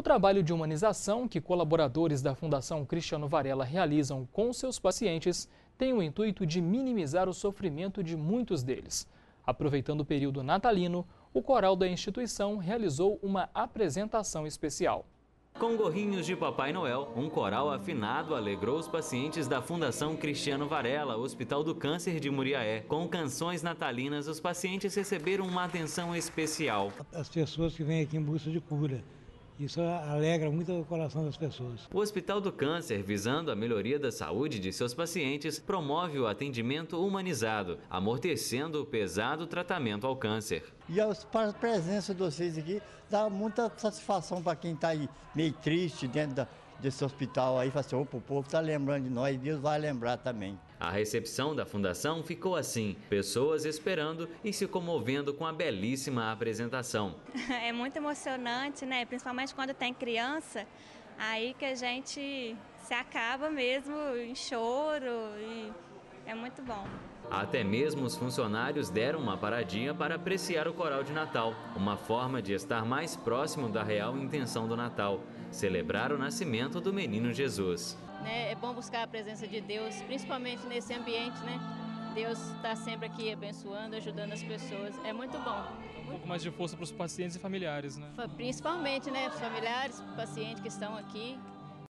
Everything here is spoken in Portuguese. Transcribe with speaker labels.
Speaker 1: O trabalho de humanização que colaboradores da Fundação Cristiano Varela realizam com seus pacientes tem o intuito de minimizar o sofrimento de muitos deles. Aproveitando o período natalino, o coral da instituição realizou uma apresentação especial.
Speaker 2: Com gorrinhos de Papai Noel, um coral afinado alegrou os pacientes da Fundação Cristiano Varela, Hospital do Câncer de Muriaé. Com canções natalinas, os pacientes receberam uma atenção especial.
Speaker 3: As pessoas que vêm aqui em busca de cura. Isso alegra muito o coração das pessoas.
Speaker 2: O Hospital do Câncer, visando a melhoria da saúde de seus pacientes, promove o atendimento humanizado, amortecendo o pesado tratamento ao câncer.
Speaker 4: E a presença de vocês aqui dá muita satisfação para quem está aí meio triste dentro da, desse hospital aí, fala assim, opa, o povo está lembrando de nós, Deus vai lembrar também.
Speaker 2: A recepção da fundação ficou assim, pessoas esperando e se comovendo com a belíssima apresentação.
Speaker 5: É muito emocionante, né? Principalmente quando tem criança, aí que a gente se acaba mesmo em choro e é muito bom.
Speaker 2: Até mesmo os funcionários deram uma paradinha para apreciar o coral de Natal, uma forma de estar mais próximo da real intenção do Natal, celebrar o nascimento do menino Jesus.
Speaker 6: Né, é bom buscar a presença de Deus, principalmente nesse ambiente, né? Deus está sempre aqui abençoando, ajudando as pessoas. É muito bom.
Speaker 1: Um pouco mais de força para os pacientes e familiares, né?
Speaker 6: Principalmente, né? Familiares, pacientes que estão aqui,